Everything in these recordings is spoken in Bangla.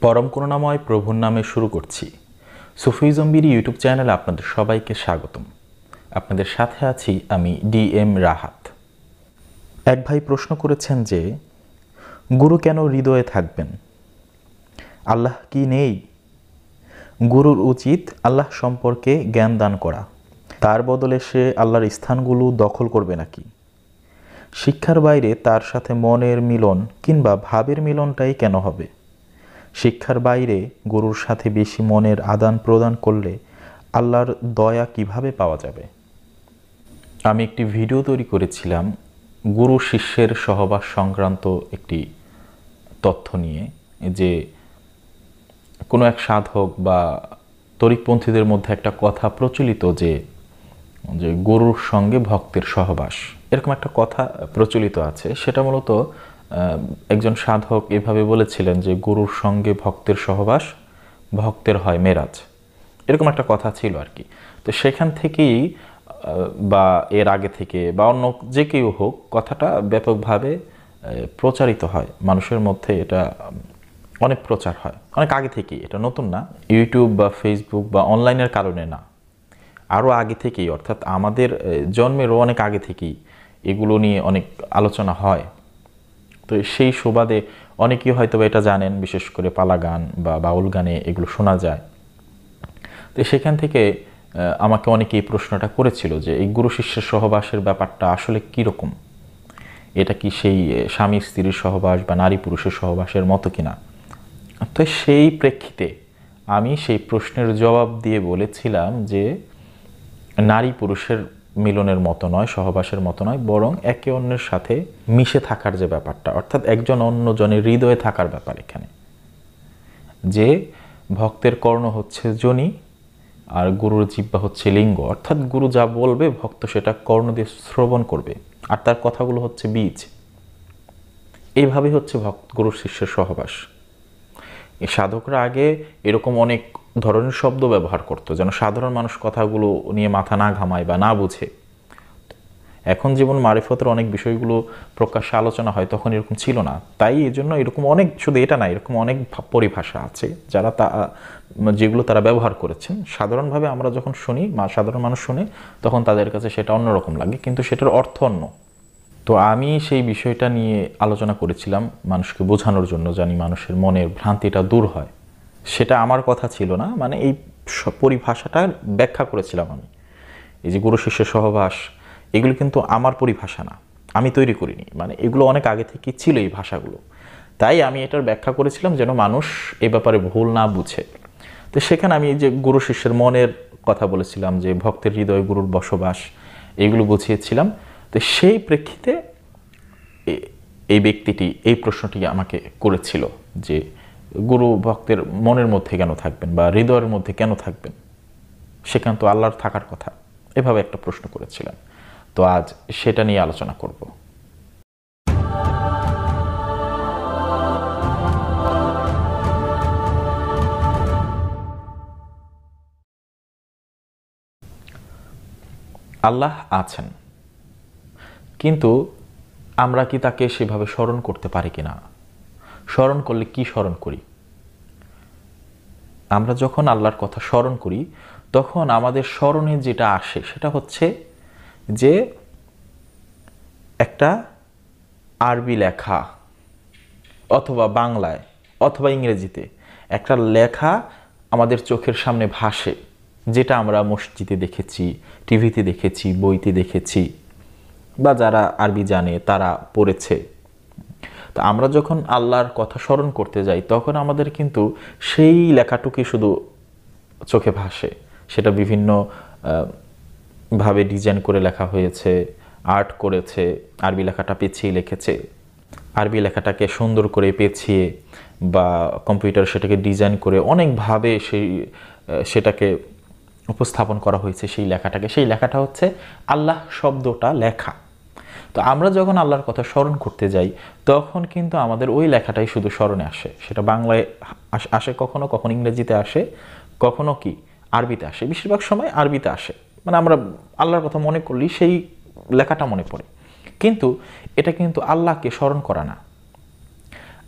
পরম করুণাময় প্রভুর নামে শুরু করছি। সুফিজম্বির ইউটিউব চ্যানেলে আপনাদের সবাইকে স্বাগতম। আপনাদের সাথে আছি আমি ডি এম রাহাত। এক ভাই প্রশ্ন করেছেন যে, গুরু কেন হৃদয়ে থাকবেন? আল্লাহ কি নেই? গুরুর উচিত আল্লাহ সম্পর্কে জ্ঞান দান করা। তার বদলে সে আল্লাহর স্থানগুলো দখল করবে নাকি? শিক্ষার বাইরে তার সাথে মনের মিলন কিংবা ভাবের মিলনটাই কেন হবে? শিক্ষার বাইরে গুরুর সাথে বেশি মনের আদান প্রদান করলে আল্লাহর দয়া কীভাবে পাওয়া যাবে? আমি একটি ভিডিও তৈরি করেছিলাম গুরু শিষ্যের সহবাস সংক্রান্ত একটি তথ্য নিয়ে, যে কোনো এক সাধক বা তরিকপন্থীদের মধ্যে একটা কথা প্রচলিত যে যে গরুর সঙ্গে ভক্তের সহবাস। এরকম একটা কথা প্রচলিত আছে। সেটা মূলত একজন সাধক এভাবে বলেছিলেন যে, গুরুর সঙ্গে ভক্তের সহবাস, ভক্তের হয় মেরাজ। এরকম একটা কথা ছিল আর কি। তো সেখান থেকেই বা এর আগে থেকে, বা অন্য যে কেউ হোক, কথাটা ব্যাপকভাবে প্রচারিত হয়। মানুষের মধ্যে এটা অনেক প্রচার হয়। অনেক আগে থেকেই। এটা নতুন না। ইউটিউব বা ফেসবুক বা অনলাইনের কারণে না। আরও আগে থেকেই। অর্থাৎ আমাদের জন্মেরও অনেক আগে থেকেই এগুলো নিয়ে অনেক আলোচনা হয়। তো সেই সুবাদে অনেকেই হয়তো এটা জানেন, বিশেষ করে পালা গান বা বাউল গানে এগুলো শোনা যায়। তো সেখান থেকে আমাকে অনেকে এই প্রশ্নটা করেছিল যে এই গুরু শিষ্যের সহবাসের ব্যাপারটা আসলে কীরকম? এটা কি সেই স্বামী স্ত্রীর সহবাস বা নারী পুরুষের সহবাসের মতো কিনা? তো সেই প্রেক্ষিতে আমি সেই প্রশ্নের জবাব দিয়ে বলেছিলাম যে নারী পুরুষের মিলনের মতো নয়, সহবাসের মতো নয়, বরং একে অন্যের সাথে মিশে থাকার যে ব্যাপারটা, অর্থাৎ একজন অন্যজনের হৃদয়ে থাকার ব্যাপার এখানে। যে ভক্তের কর্ণ হচ্ছে জনি, আর গুরুর জিব্বা হচ্ছে লিঙ্গ, অর্থাৎ গুরু যা বলবে, ভক্ত সেটা কর্ণ দিয়ে শ্রবণ করবে, আর তার কথাগুলো হচ্ছে বীজ। এইভাবেই হচ্ছে ভক্ত, গুরুর শিষ্যের সহবাস। এই সাধকরা আগে এরকম অনেক ধরনের শব্দ ব্যবহার করতো, যেন সাধারণ মানুষ কথাগুলো নিয়ে মাথা না ঘামায় বা না বুঝে। এখন যেমন মারিফতের অনেক বিষয়গুলো প্রকাশ্যে আলোচনা হয়, তখন এরকম ছিল না। তাই এই জন্য এরকম অনেক, শুধু এটা না, এরকম অনেক পরিভাষা আছে যারা তা, যেগুলো তারা ব্যবহার করেছেন। সাধারণভাবে আমরা যখন শুনি বা সাধারণ মানুষ শুনে, তখন তাদের কাছে সেটা অন্যরকম লাগে, কিন্তু সেটার অর্থ অন্য। তো আমি সেই বিষয়টা নিয়ে আলোচনা করেছিলাম মানুষকে বোঝানোর জন্য, জানি মানুষের মনের ভ্রান্তিটা দূর হয়। সেটা আমার কথা ছিল না মানে এই পরিভাষাটার ব্যাখ্যা করেছিলাম আমি। এই যে গুরু শিষ্যের সহবাস, এগুলো কিন্তু আমার পরিভাষা না। আমি তৈরি করিনি মানে এগুলো অনেক আগে থেকে ছিল এই ভাষাগুলো। তাই আমি এটার ব্যাখ্যা করেছিলাম যেন মানুষ এ ব্যাপারে ভুল না বুঝে। তো সেখানে আমি যে গুরু শিষ্যের মনের কথা বলেছিলাম, যে ভক্তের হৃদয় গুরুর বসবাস, এগুলো বুঝিয়েছিলাম। তো সেই প্রেক্ষিতে এই ব্যক্তিটি এই প্রশ্নটি আমাকে করেছিল, যে গুরু ভক্তের মনের মধ্যে কেন থাকবেন বা হৃদয়ের মধ্যে কেন থাকবেন? সেখান তো আল্লাহর থাকার কথা। এভাবে একটা প্রশ্ন করেছিলেন। তো আজ সেটা নিয়ে আলোচনা করব। আল্লাহ আছেন। কিন্তু আমরা কি তাকে সেভাবে স্মরণ করতে পারি কিনা? স্মরণ করলে কি স্মরণ করি? আমরা যখন আল্লাহর কথা স্মরণ করি, তখন আমাদের স্মরণে যেটা আসে সেটা হচ্ছে যে একটা আরবি লেখা অথবা বাংলায় অথবা ইংরেজিতে একটা লেখা আমাদের চোখের সামনে ভাসে, যেটা আমরা মসজিদে দেখেছি, টিভিতে দেখেছি, বইতে দেখেছি বা যারা আরবি জানে তারা পড়েছে। তো আমরা যখন আল্লাহর কথা স্মরণ করতে যাই, তখন আমাদের কিন্তু সেই লেখাটুকুই শুধু চোখে ভাসে। সেটা বিভিন্ন ভাবে ডিজাইন করে লেখা হয়েছে আর্ট করেছে, আরবি লেখাটা পেছিয়ে লিখেছে। আরবি লেখাটাকে সুন্দর করে পেছিয়ে বা কম্পিউটার সেটাকে ডিজাইন করে অনেকভাবে সেই সেটাকে উপস্থাপন করা হয়েছে সেই লেখাটাকে। সেই লেখাটা হচ্ছে আল্লাহ শব্দটা লেখা। তো আমরা যখন আল্লাহর কথা স্মরণ করতে যাই, তখন কিন্তু আমাদের ওই লেখাটাই শুধু স্মরণে আসে। সেটা বাংলায় আস- কখনো কখনো ইংরেজিতে আসে, কখনো কি? আরবিতে আসে। বেশিরভাগ সময় আরবিতে আসে। মানে আমরা আল্লাহর কথা মনে করলি সেই লেখাটা মনে পড়ে। কিন্তু এটা কিন্তু আল্লাহকে স্মরণ করা না।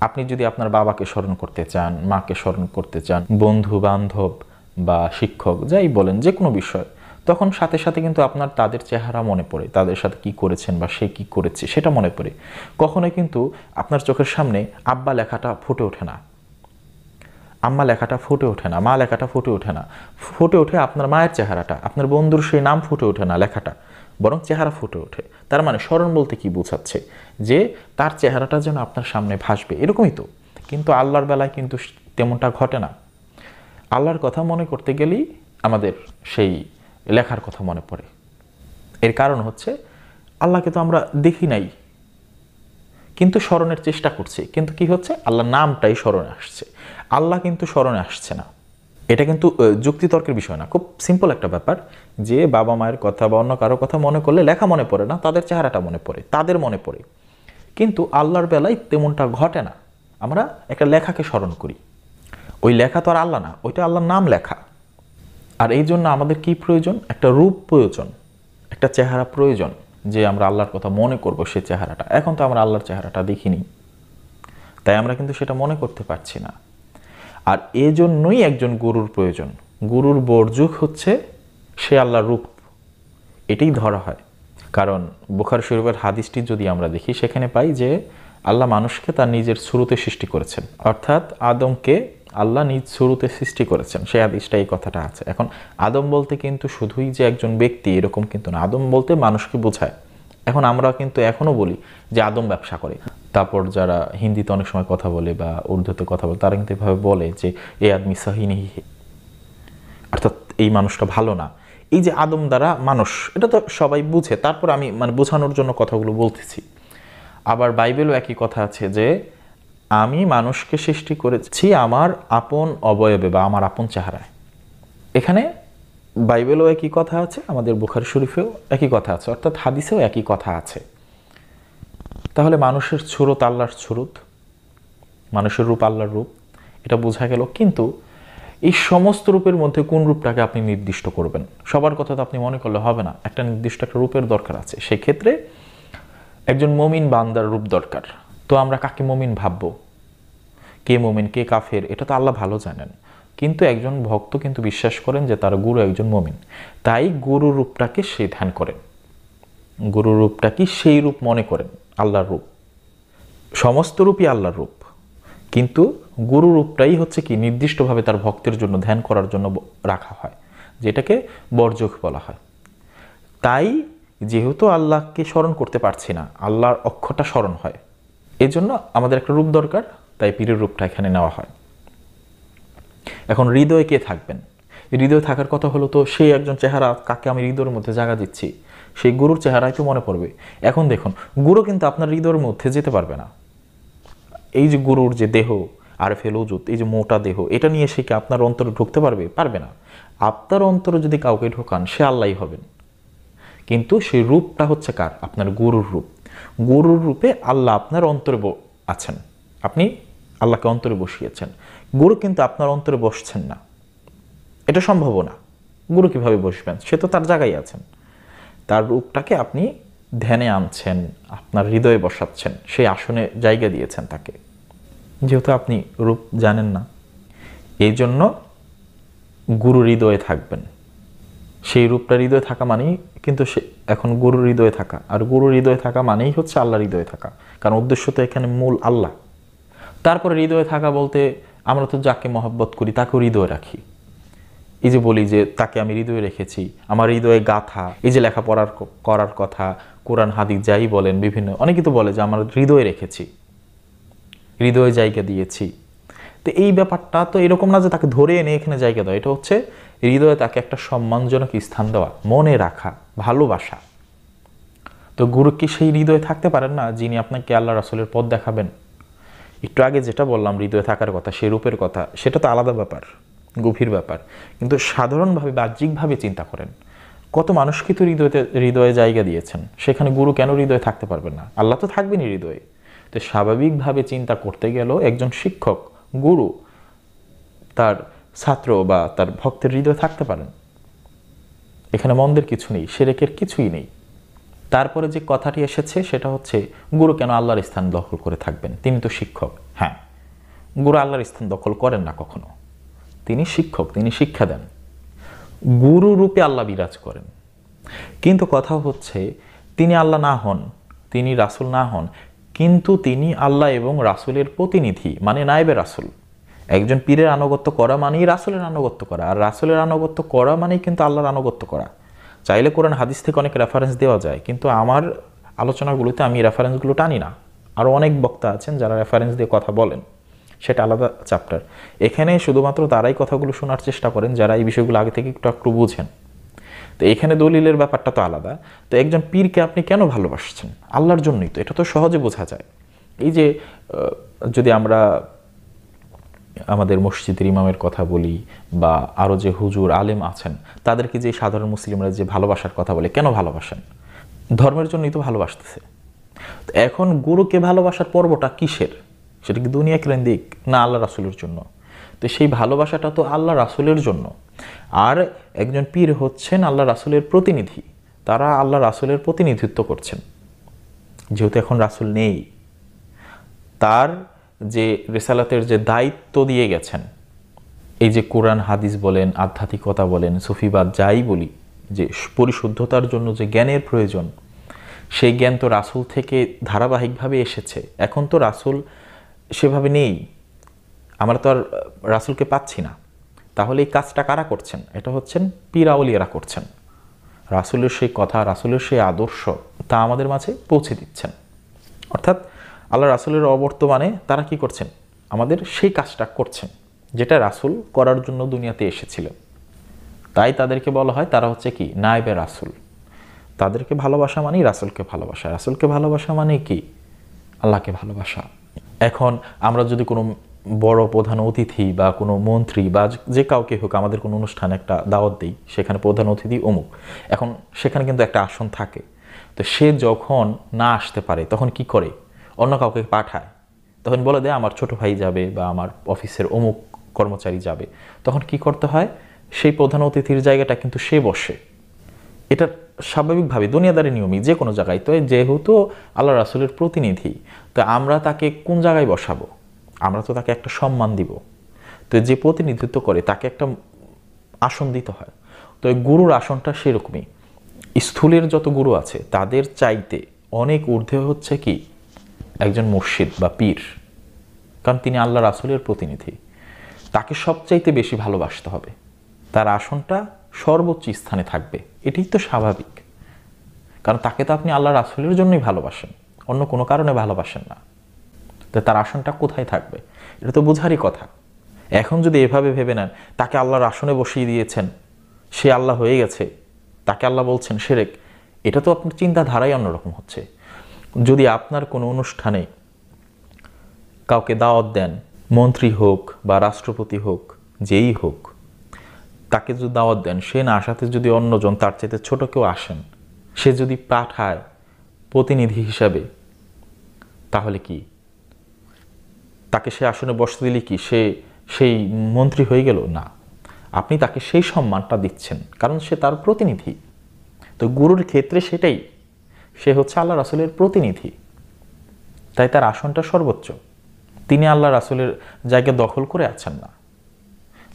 আপনি যদি আপনার বাবাকে স্মরণ করতে চান, মাকে স্মরণ করতে চান বন্ধু বান্ধব বা শিক্ষক, যাই বলেন যে কোনো বিষয় তখন সাথে সাথে কিন্তু আপনার তাদের চেহারা মনে পড়ে, তাদের সাথে কি করেছেন বা সে কি করেছে সেটা মনে পড়ে। কখনোই কিন্তু আপনার চোখের সামনে আব্বা লেখাটা ফুটে ওঠে না। আম্মা লেখাটা ফুটে ওঠে না, মা লেখাটা ফুটে ওঠে না। ফুটে ওঠে আপনার মায়ের চেহারাটা, আপনার বন্ধুর সেই নাম ফুটে ওঠে না লেখাটা, বরং চেহারা ফুটে ওঠে। তার মানে স্মরণ বলতে কি বোঝাচ্ছে? যে তার চেহারাটা যেন আপনার সামনে ভাসবে, এরকমই তো। কিন্তু আল্লাহর বেলায় কিন্তু তেমনটা ঘটে না। আল্লাহর কথা মনে করতে গেলেই আমাদের সেই লেখার কথা মনে পড়ে। এর কারণ হচ্ছে, আল্লাহকে তো আমরা দেখি নাই। কিন্তু স্মরণের চেষ্টা করছি। কিন্তু কি হচ্ছে? আল্লাহ নামটাই স্মরণে আসছে। আল্লাহ কিন্তু স্মরণে আসছে না। এটা কিন্তু যুক্তিতর্কের বিষয় না। খুব সিম্পল একটা ব্যাপার যে বাবা মায়ের কথা বা অন্য কারও কথা মনে করলে লেখা মনে পড়ে না, তাদের চেহারাটা মনে পড়ে, তাদের মনে পড়ে। কিন্তু আল্লাহর বেলায় তেমনটা ঘটে না। আমরা একটা লেখাকে স্মরণ করি। ওই লেখা তো আর আল্লাহ না, ওইটা আল্লাহর নাম লেখা। আর এই জন্য আমাদের কি প্রয়োজন? একটা রূপ প্রয়োজন, একটা চেহারা প্রয়োজন যে আমরা আল্লাহর কথা মনে করব সে চেহারাটা। এখন তো আমরা আল্লাহর চেহারাটা দেখিনি। তাই আমরা কিন্তু সেটা মনে করতে পারছি না। আর এজন্যই একজন গুরুর প্রয়োজন। গুরুর বর্জুক হচ্ছে সে আল্লাহর রূপ। এটাই ধরা হয়। কারণ বুখার শরীফের হাদিসটি যদি আমরা দেখি, সেখানে পাই যে আল্লাহ মানুষকে তার নিজের শুরুতে সৃষ্টি করেছেন। অর্থাৎ আদমকে আল্লাহ নিজ শুরুতে সৃষ্টি করেছেন। সেই হাদিসটা এই কথাটা আছে। এখন আদম বলতে কিন্তু শুধুই যে একজন ব্যক্তি, এরকম কিন্তু না। আদম বলতে মানুষকে বোঝায়। এখন আমরা কিন্তু এখনও বলি যে আদম ব্যবসা করে। তারপর যারা হিন্দিতে অনেক সময় কথা বলে বা উর্দুতে কথা বলে, তারা কিন্তু এভাবে বলে যে, এ আদমি সাহি নেই হে। অর্থাৎ এই মানুষটা ভালো না। এই যে আদম দ্বারা মানুষ, এটা তো সবাই বুঝে। তারপর আমি মানে বোঝানোর জন্য কথাগুলো বলতেছি। আবার বাইবেলও একই কথা আছে যে আমি মানুষকে সৃষ্টি করেছি আমার আপন অবয়বে বা আমার আপন চেহারায়। এখানে বাইবেলও একই কথা আছে, আমাদের বুখারি শরীফেও একই কথা আছে, অর্থাৎ হাদিসেও একই কথা আছে। তাহলে মানুষের ছুরত আল্লাহর ছুরত মানুষের রূপ আল্লাহর রূপ, এটা বোঝা গেল। কিন্তু এই সমস্ত রূপের মধ্যে কোন রূপটাকে আপনি নির্দিষ্ট করবেন? সবার কথা তো আপনি মনে করলে হবে না, একটা নির্দিষ্ট একটা রূপের দরকার আছে। সেক্ষেত্রে একজন মমিন বান্দার রূপ দরকার। তো আমরা কাকে মমিন ভাববো? কে মমিন, কে কাফের? এটা তো আল্লাহ ভালো জানেন। কিন্তু একজন ভক্ত কিন্তু বিশ্বাস করেন যে তার গুরু একজন মমিন। তাই গুরু রূপটাকে সে ধ্যান করেন। গুরু রূপটাকে সেই রূপ মনে করেন, আল্লাহর রূপ। সমস্ত রূপই আল্লাহর রূপ। কিন্তু গুরু রূপটাই হচ্ছে কি, নির্দিষ্টভাবে তার ভক্তের জন্য ধ্যান করার জন্য রাখা হয়, যেটাকে বর্জক বলা হয়। তাই যেহেতু আল্লাহকে স্মরণ করতে পারছি না, আল্লাহর অক্ষরটা স্মরণ হয়। এই জন্য আমাদের একটা রূপ দরকার, তাই পীরের রূপটা এখানে নেওয়া হয়। এখন হৃদয়ে কে থাকবেন? হৃদয়ে থাকার কথা হলো তো সেই একজন চেহারা, কাকে আমি হৃদয়ের মধ্যে জায়গা দিচ্ছি, সেই গুরুর চেহারাই তো মনে পড়বে। এখন দেখুন, গুরু কিন্তু আপনার হৃদয়ের মধ্যে যেতে পারবে না। এই যে গুরুর যে দেহ আর ফেলুজুত এই যে মোটা দেহ, এটা নিয়ে সে কি আপনার অন্তরে ঢুকতে পারবে? পারবে না। আপনার অন্তরে যদি কাউকে ঢোকান, সে আল্লাহই হবেন। কিন্তু সেই রূপটা হচ্ছে কার? আপনার গুরুর রূপ। গুরুর রূপে আল্লাহ আপনার অন্তরে আছেন। আপনি আল্লাহকে অন্তরে বসিয়েছেন। গুরু কিন্তু আপনার অন্তরে বসছেন না। এটা সম্ভব না। গুরু কীভাবে বসবেন? সে তো তার জায়গায় আছেন। তার রূপটাকে আপনি ধ্যানে আনছেন, আপনার হৃদয়ে বসাচ্ছেন, সেই আসনে জায়গা দিয়েছেন তাকে। যেহেতু আপনি রূপ জানেন না এই জন্য গুরু হৃদয়ে থাকবেন। সেই রূপটা হৃদয়ে থাকা মানেই কিন্তু সে এখন গুরু হৃদয়ে থাকা। আর গুরু হৃদয়ে থাকা মানেই হচ্ছে আল্লাহ হৃদয়ে থাকা। কারণ উদ্দেশ্য তো এখানে মূল আল্লাহ। তারপরে হৃদয়ে থাকা বলতে আমরা তো যাকে মহব্বত করি তাকেও হৃদয়ে রাখি। এই যে বলি যে তাকে আমি হৃদয়ে রেখেছি, আমার হৃদয়ে গাথা, এই যে লেখাপড়ার করার কথা, কোরআন হাদিক যাই বলেন, বিভিন্ন, অনেকেই তো বলে যে আমার হৃদয়ে রেখেছি, হৃদয়ে জায়গা দিয়েছি। তো এই ব্যাপারটা তো এরকম না যে তাকে ধরে এনে এখানে জায়গা দেওয়া, এটা হচ্ছে হৃদয়ে তাকে একটা সম্মানজনক স্থান দেওয়া, মনে রাখা, ভালোবাসা। তো গুরু কি সেই হৃদয়ে থাকতে পারেন না যিনি আপনাকে আল্লাহ রাসুলের পথ দেখাবেন? একটু আগে যেটা বললাম, হৃদয়ে থাকার কথা সে রূপের কথা, সেটা তো আলাদা ব্যাপার, গভীর ব্যাপার। কিন্তু সাধারণভাবে, বাহ্যিকভাবে চিন্তা করেন, কত মানুষকে তো হৃদয়তে, হৃদয়ে জায়গা দিয়েছেন? সেখানে গুরু কেন হৃদয়ে থাকতে পারবেন না? আল্লাহ তো থাকবেনই হৃদয়ে। তো স্বাভাবিকভাবে চিন্তা করতে গেলেও একজন শিক্ষক, গুরু, তার ছাত্র বা তার ভক্তের হৃদয়ে থাকতে পারেন। এখানে মন্দের কিছু নেই, সেরেকের কিছুই নেই। তারপরে যে কথাটি এসেছে, সেটা হচ্ছে, গুরু কেন আল্লাহর স্থান দখল করে থাকবেন? তিনি তো শিক্ষক। হ্যাঁ গুরু আল্লাহর স্থান দখল করেন না কখনো। তিনি শিক্ষক, তিনি শিক্ষা দেন। গুরু রূপে আল্লাহ বিরাজ করেন। কিন্তু কথা হচ্ছে, তিনি আল্লাহ না হন, তিনি রাসুল না হন, কিন্তু তিনি আল্লাহ এবং রাসুলের প্রতিনিধি মানে নায়েবে রাসুল। একজন পীরের আনুগত্য করা মানেই রাসুলের আনুগত্য করা, আর রাসুলের আনুগত্য করা মানেই কিন্তু আল্লাহর আনুগত্য করা। চাইলে কোরআন, হাদিস থেকে অনেক রেফারেন্স দেওয়া যায়, কিন্তু আমার আলোচনাগুলোতে আমি রেফারেন্সগুলো টানি না। আরও অনেক বক্তা আছেন যারা রেফারেন্স দিয়ে কথা বলেন, সেটা আলাদা চ্যাপ্টার এখানে শুধুমাত্র তারাই কথাগুলো শোনার চেষ্টা করেন, যারা এই বিষয়গুলো আগে থেকে একটু একটু বুঝেন। তো এখানে দলিলের ব্যাপারটা তো আলাদা। তো একজন পীরকে আপনি কেন ভালোবাসছেন? আল্লাহর জন্যই তো, এটা তো সহজে বোঝা যায়। এই যে যদি আমরা আমাদের মসজিদের ইমামের কথা বলি বা আরও যে হুজুর আলেম আছেন, তাদেরকে যে সাধারণ মুসলিমরা যে ভালোবাসার কথা বলে, কেন ভালোবাসেন? ধর্মের জন্যই তো ভালোবাসতেছে। এখন গুরুকে ভালোবাসার পর্বটা কিসের? সেটা কি দুনিয়া কেন্দ্রিক না আল্লাহ রাসুলের জন্য? তো সেই ভালোবাসাটা তো আল্লাহ রাসুলের জন্য। আর একজন পীর হচ্ছেন আল্লাহ রাসুলের প্রতিনিধি। তারা আল্লাহ রাসুলের প্রতিনিধিত্ব করছেন। যেহেতু এখন রাসুল নেই। তার যে রেসালাতের যে দায়িত্ব দিয়ে গেছেন, এই যে কোরআন, হাদিস বলেন, আধ্যাত্মিকতা বলেন, সুফিবাদ যাই বলি, যে পরিশুদ্ধতার জন্য যে জ্ঞানের প্রয়োজন, সেই জ্ঞান তো রাসুল থেকে ধারাবাহিকভাবে এসেছে। এখন তো রাসুল সেভাবে নেই। আমরা তো আর রাসুলকে পাচ্ছি না। তাহলে এই কাজটা কারা করছেন? এটা হচ্ছেন পীরাউলিয়ারা করছেন। রাসুলের সেই কথা, রাসুলের সেই আদর্শ তা আমাদের মাঝে পৌঁছে দিচ্ছেন। অর্থাৎ আল্লাহ রাসুলের অবর্তমানে তারা কি করছেন? আমাদের সেই কাজটা করছেন, যেটা রাসুল করার জন্য দুনিয়াতে এসেছিলেন তাই তাদেরকে বলা হয়, তারা হচ্ছে কি? নায়েবে রাসুল। তাদেরকে ভালোবাসা মানেই রাসুলকে ভালোবাসা। রাসুলকে ভালোবাসা মানে কি? আল্লাহকে ভালোবাসা। এখন আমরা যদি কোনো বড় প্রধান অতিথি বা কোনো মন্ত্রী বা যে কাউকে হোক, আমাদের কোনো অনুষ্ঠানে একটা দাওয়াত দিই, সেখানে প্রধান অতিথি অমুক। এখন সেখানে কিন্তু একটা আসন থাকে। তো সে যখন না আসতে পারে, তখন কি করে? অন্য কাউকে পাঠায়, তখন বলে দেয়, আমার ছোট ভাই যাবে বা আমার অফিসের অমুক কর্মচারী যাবে। তখন কি করতে হয়? সেই প্রধান অতিথির জায়গাটা কিন্তু সে বসে। এটা স্বাভাবিকভাবে দুনিয়াদারি নিয়মই, যে কোনো জায়গায়। তো যেহেতু আল্লাহ রাসুলের প্রতিনিধি, তো আমরা তাকে কোন জায়গায় বসাবো? আমরা তো তাকে একটা সম্মান দিব। তো যে প্রতিনিধিত্ব করে, তাকে একটা আসন দিতে হয়। তো গুরুর আসনটা সেরকমই। স্থূলের যত গুরু আছে, তাদের চাইতে অনেক ঊর্ধ্বে হচ্ছে কি? একজন মুর্শিদ বা পীর, কারণ তিনি আল্লাহ রাসুলের প্রতিনিধি, তাকে সবচাইতে বেশি ভালোবাসতে হবে। তার আসনটা সর্বোচ্চ স্থানে থাকবে, এটাই তো স্বাভাবিক। কারণ তাকে তো আপনি আল্লাহ রাসুলের জন্যই ভালোবাসেন, অন্য কোনো কারণে ভালোবাসেন না। তো তার আসনটা কোথায় থাকবে? এটা তো বোঝারই কথা। এখন যদি এভাবে ভেবে নেন, তাকে আল্লাহর আসনে বসিয়ে দিয়েছেন, সে আল্লাহ হয়ে গেছে, তাকে আল্লাহ বলছেন সেরেক, এটা তো আপনার চিন্তাধারাই অন্যরকম হচ্ছে। যদি আপনার কোনো অনুষ্ঠানে কাউকে দাওয়াত দেন, মন্ত্রী হোক বা রাষ্ট্রপতি হোক, যেই হোক, তাকে যদি দাওয়াত দেন, সে না আসাতে যদি অন্যজন, তার চাইতে ছোট কেউ আসেন, সে যদি পাঠায় প্রতিনিধি হিসাবে, তাহলে কি? তাকে সে আসনে বসতে দিলে কি? সে সেই মন্ত্রী হয়ে গেল? না। আপনি তাকে সেই সম্মানটা দিচ্ছেন, কারণ সে তার প্রতিনিধি। তো গুরুর ক্ষেত্রে সেটাই। সে হচ্ছে আল্লাহ রাসুলের প্রতিনিধি। তাই তার আসনটা সর্বোচ্চ। তিনি আল্লাহ রাসুলের জায়গা দখল করে আছেন না।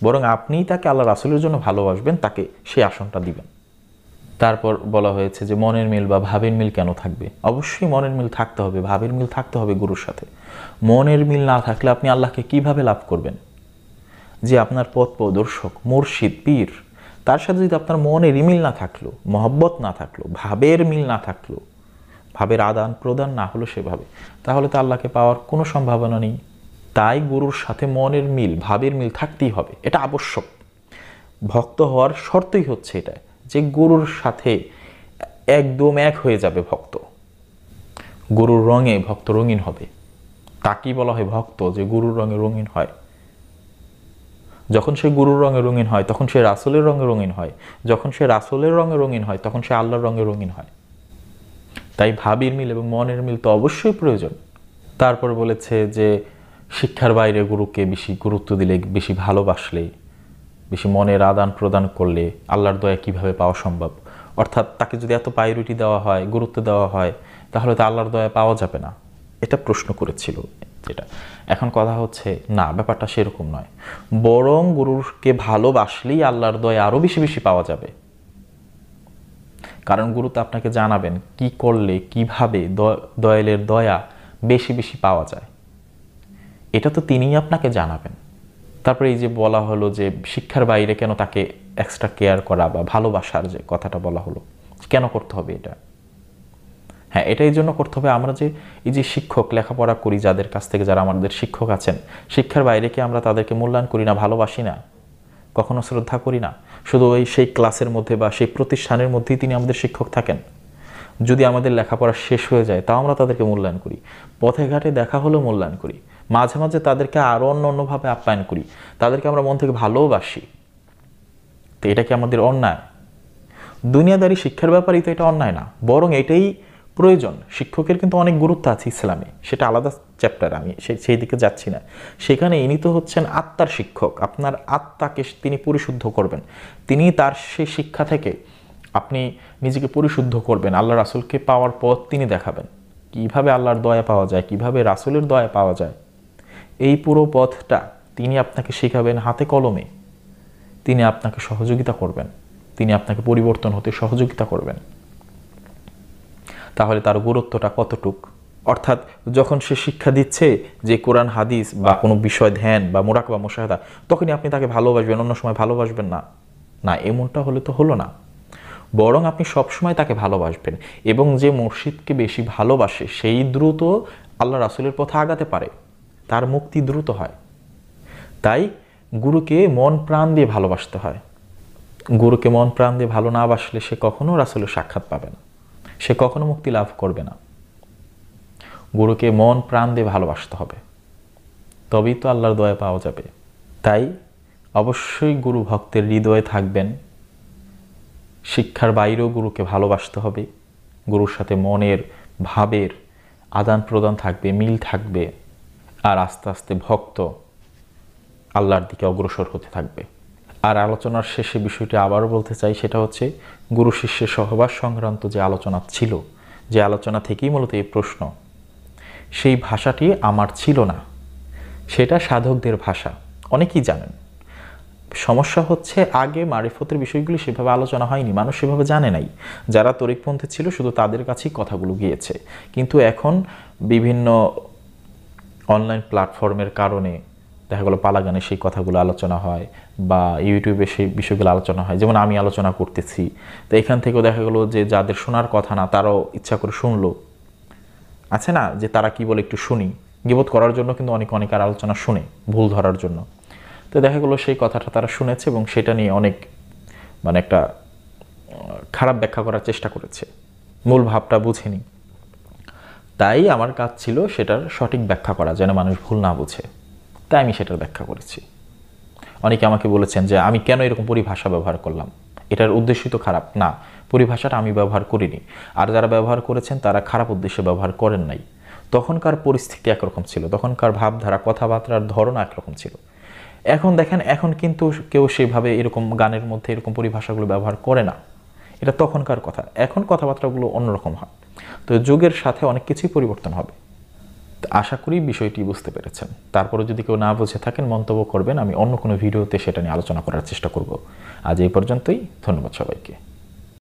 বরং আপনিই তাকে আল্লাহ রাসুলের জন্য ভালোবাসবেন, তাকে সেই আসনটা দিবেন। তারপর বলা হয়েছে যে, মনের মিল বা ভাবের মিল কেন থাকবে? অবশ্যই মনের মিল থাকতে হবে, ভাবের মিল থাকতে হবে গুরুর সাথে। মনের মিল না থাকলে আপনি আল্লাহকে কীভাবে লাভ করবেন? যে আপনার পথ প্রদর্শক, মুর্শিদ, পীর তার সাথে যদি আপনার মনের মিল না থাকল, মহব্বত না থাকল, ভাবের মিল না থাকল, ভাবের আদান প্রদান না হলো সেভাবে, তাহলে তো আল্লাহকে পাওয়ার কোনো সম্ভাবনা নেই। তাই গুরুর সাথে মনের মিল, ভাবের মিল থাকতেই হবে, এটা আবশ্যক। ভক্ত হওয়ার শর্তই হচ্ছে এটা, যে গুরুর সাথে একদম এক হয়ে যাবে ভক্ত। গরুর রঙে ভক্ত রঙিন হবে। তাকেই বলা হয় ভক্ত, যে গরুর রঙে রঙিন হয়। যখন সে গুরুর রঙে রঙিন হয়, তখন সে রাসুলের রঙে রঙিন হয়। যখন সে রাসুলের রঙে রঙিন হয়, তখন সে আল্লাহর রঙে রঙিন হয়। তাই ভাবির মিল এবং মনের মিল তো অবশ্যই প্রয়োজন। তারপর বলেছে যে, শিক্ষার বাইরে গুরুকে বেশি গুরুত্ব দিলে, বেশি ভালোবাসলে, বেশি মনের আদান প্রদান করলে আল্লাহর দয়া কীভাবে পাওয়া সম্ভব? অর্থাৎ তাকে যদি এত প্রায়োরিটি দেওয়া হয়, গুরুত্ব দেওয়া হয়, তাহলে তো আল্লাহর দয়া পাওয়া যাবে না। এটা প্রশ্ন করেছিল। যেটা। এখন কথা হচ্ছে, না, ব্যাপারটা সেরকম নয়। বরং গুরুকে ভালোবাসলেই আল্লাহর দয়া আরও বেশি বেশি পাওয়া যাবে। কারণ গুরু তো আপনাকে জানাবেন কি করলে, কীভাবে দয়ালের দয়া বেশি বেশি পাওয়া যায়। এটা তো তিনিই আপনাকে জানাবেন। তারপরে এই যে বলা হলো যে শিক্ষার বাইরে কেন তাকে এক্সট্রা কেয়ার করা বা ভালোবাসার যে কথাটা বলা হলো, কেন করতে হবে এটা? হ্যাঁ এটা এই জন্য করতে হবে আমরা যে এই যে শিক্ষক লেখাপড়া করি যাদের কাছ থেকে যারা আমাদের শিক্ষক আছেন, শিক্ষার বাইরে কি আমরা তাদেরকে মূল্যায়ন করি না, ভালোবাসি না? কখনো শ্রদ্ধা করি না? শুধু ওই সেই ক্লাসের মধ্যে বা সেই প্রতিষ্ঠানের মধ্যেই তিনি আমাদের শিক্ষক থাকেন। যদি আমাদের লেখাপড়া শেষ হয়ে যায়, তাও আমরা তাদেরকে মূল্যায়ন করি। পথে ঘাটে দেখা হলেও মূল্যায়ন করি। মাঝে মাঝে তাদেরকে আরও অন্য অন্যভাবে আপ্যায়ন করি। তাদেরকে আমরা মন থেকে ভালোবাসি। তো এটা কি আমাদের অন্যায়? দুনিয়াদারি শিক্ষার ব্যাপারেই তো এটা অন্যায় না। বরং এটাই প্রয়োজন। শিক্ষকের কিন্তু অনেক গুরুত্ব আছে ইসলামে। সেটা আলাদা চ্যাপ্টার আমি সেই দিকে যাচ্ছি না। সেখানে ইনি তো হচ্ছেন আত্মার শিক্ষক। আপনার আত্মাকে তিনি পরিশুদ্ধ করবেন। তিনি তার সেই শিক্ষা থেকে আপনি নিজেকে পরিশুদ্ধ করবেন। আল্লাহ রাসুলকে পাওয়ার পথ তিনি দেখাবেন। কীভাবে আল্লাহর দয়া পাওয়া যায়? কীভাবে রাসুলের দয়া পাওয়া যায়? এই পুরো পথটা তিনি আপনাকে শেখাবেন হাতে কলমে। তিনি আপনাকে সহযোগিতা করবেন। তিনি আপনাকে পরিবর্তন হতে সহযোগিতা করবেন। তাহলে তার গুরুত্বটা কতটুক? অর্থাৎ যখন সে শিক্ষা দিচ্ছে যে কোরআন, হাদিস বা কোনো বিষয় ধ্যান বা মোরাক বা মোশাহেদা, তখনই আপনি তাকে ভালোবাসবেন, অন্য সময় ভালোবাসবেন না। না, এমনটা হলে তো হলো না। বরং আপনি সবসময় তাকে ভালোবাসবেন এবং যে মসজিদকে বেশি ভালোবাসে, সেই দ্রুত আল্লাহ রাসুলের পথে আগাতে পারে। তার মুক্তি দ্রুত হয়। তাই গুরুকে মন প্রাণ দিয়ে ভালোবাসতে হয়। গুরুকে মন প্রাণ দিয়ে ভালো না বাসলে সে কখনো রাসুলের সাক্ষাৎ পাবে না। সে কখনো মুক্তি লাভ করবে না। গুরুকে মন প্রাণ দিয়ে ভালোবাসতে হবে। তবেই তো আল্লাহর দয়া পাওয়া যাবে। তাই অবশ্যই গুরু ভক্তের হৃদয়ে থাকবেন। শিক্ষার বাইরেও গুরুকে ভালোবাসতে হবে। গুরুর সাথে মনের ভাবের আদান প্রদান থাকবে, মিল থাকবে। আর আস্তে আস্তে ভক্ত আল্লাহর দিকে অগ্রসর হতে থাকবে। আর আলোচনার শেষে বিষয়টি আবারও বলতে চাই, সেটা হচ্ছে গুরু শিষ্যের সহবাস সংক্রান্ত যে আলোচনা ছিল, যে আলোচনা থেকেই মূলত এই প্রশ্ন, সেই ভাষাটি আমার ছিল না। সেটা সাধকদের ভাষা, অনেকেই জানেন। সমস্যা হচ্ছে আগে মারিফতের বিষয়গুলি সেভাবে আলোচনা হয়নি, মানুষ সেভাবে জানে নাই। যারা তরিকপন্থী ছিল শুধু তাদের কাছেই কথাগুলো গিয়েছে। কিন্তু এখন বিভিন্ন অনলাইন প্ল্যাটফর্মের কারণে দেখা গেলো পালাগানে সেই কথাগুলো আলোচনা হয় বা ইউটিউবে সেই বিষয়গুলো আলোচনা হয়। যেমন আমি আলোচনা করতেছি। তো এখান থেকেও দেখা গেলো যে যাদের শোনার কথা না, তারাও ইচ্ছা করে শুনলো। আছে না? যে তারা কি বলে একটু শুনি। গিবোধ করার জন্য কিন্তু অনেক অনেক আর আলোচনা শুনে, ভুল ধরার জন্য। তো দেখা গেলো সেই কথাটা তারা শুনেছে এবং সেটা নিয়ে অনেক মানে একটা খারাপ ব্যাখ্যা করার চেষ্টা করেছে। মূল ভাবটা বুঝেনি। তাই আমার কাজ ছিল সেটার সঠিক ব্যাখ্যা করা, যেন মানুষ ভুল না বুঝে। তাই আমি সেটার ব্যাখ্যা করেছি। অনেকে আমাকে বলেছেন যে, আমি কেন এরকম পরিভাষা ব্যবহার করলাম? এটার উদ্দেশ্য তো খারাপ। না, পরিভাষাটা আমি ব্যবহার করিনি। আর যারা ব্যবহার করেছেন, তারা খারাপ উদ্দেশ্যে ব্যবহার করেন নাই। তখনকার পরিস্থিতি একরকম ছিল। তখনকার ভাবধারা, কথাবার্তার ধরন একরকম ছিল। এখন দেখেন, এখন কিন্তু কেউ সেভাবে এরকম গানের মধ্যে এরকম পরিভাষাগুলো ব্যবহার করে না। এটা তখনকার কথা। এখন কথাবার্তাগুলো অন্যরকম হয়। তো যুগের সাথে অনেক কিছুই পরিবর্তন হবে। আশা করি বিষয়টি বুঝতে পেরেছেন। তারপরে যদি কেউ না বুঝে থাকেন, মন্তব্য করবেন, আমি অন্য কোনো ভিডিওতে সেটা নিয়ে আলোচনা করার চেষ্টা করব। আজ এই পর্যন্তই, ধন্যবাদ সবাইকে।